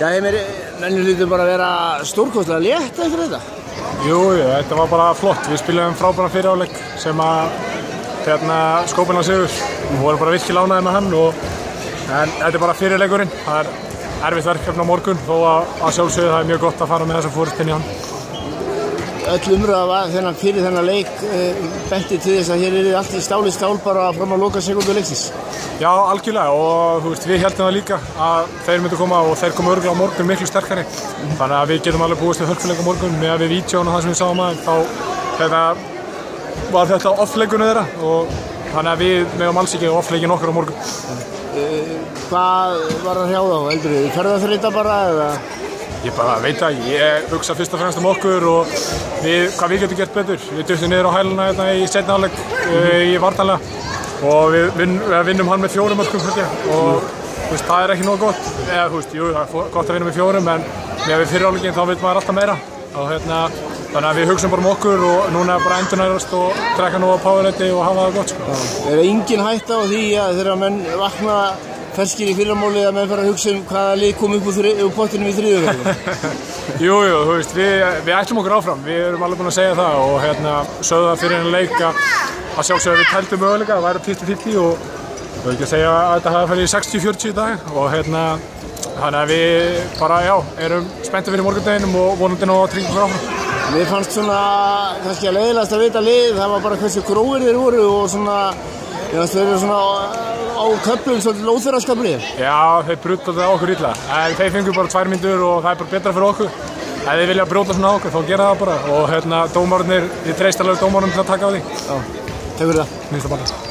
Já, ég meiri, mennur lítur bara að vera stórkostlega létt eftir þetta. Jú, jú, þetta var bara flott. Við spilum frábæra fyriráleik sem að hérna, skópina sigur. Við vorum bara virkilega ánæðið með hann og en þetta er bara fyrirleikurinn. Það er erfitt verkefni á morgun þó að, að sjálfsögðu það er mjög gott að fara með þessa fóristinn í hann. Öll umröða þennan fyrir þennan leik e, benti til þess að hér er allt í stáli stál bara fram að loka sekundu leiksins. Já, algjörlega og veist, við heldum það líka að þeir myndu koma og þeir komu örgulega á morgun miklu sterkari. Þannig að við getum alveg búist við hölkuleika morgun með að við vítjónu það sem við sáum að þá hérna, var þetta off-leikunni þeirra og þannig að við meðum alls ekki off-leikin okkur á morgun. E, hvað var það hjá þá, heldur þið? Ferða þeir þetta bara eða? Ég bara veit að ég hugsa fyrst og fremst um okkur og við, hvað við getum gert betur. Við dyrtum niður á hæluna hérna í setna áleg uh, í vartanlega og við, vin, við vinnum hann með fjórum öllum og veist, það er ekki nóg gott. Eða, veist, jú, það er gott að vinna með fjórum en með við fyrirálegin þá vil maður alltaf meira. Og, hérna, þannig að við hugsaum bara um okkur og núna er bara endurnærast og drekka nú á powerheadi og hafa það gott. Sko. Er það engin hætta á því að þeirra menn vakna ferskir í fyrramálið að menn fara að hugsa um hvaða lið kom upp úr pottinu í þriðuverðinu? jú, jú, þú veist, við, við ætlum okkur áfram, við erum alveg búin að segja það og hérna sögðu það fyrir henni leik að sjálfsögðu við tældum möguleika, það væri 50-50 og við höfum ekki að segja að þetta hafi færið 60-40 í dag og hérna þannig að við bara, já, erum spenntið fyrir morgundeginum og vonandi ná að tryggja okkur áfram. Mér fannst svona, kannski að leiðilegast að vita lið, það var bara hversu gróðir þeir voru og svona, ég veist, þeir eru svona á köplum svolítið óþverðarskapli. Já, þeir brúta þetta okkur illa, en þeir fengur bara tvær myndur og það er bara betra fyrir okkur. Ef þið vilja brjóta svona okkur, þá gera það bara og hérna, dómarunir, ég treyst alveg dómarunir til að taka á því. Já, takk fyrir það. Minnst að bara.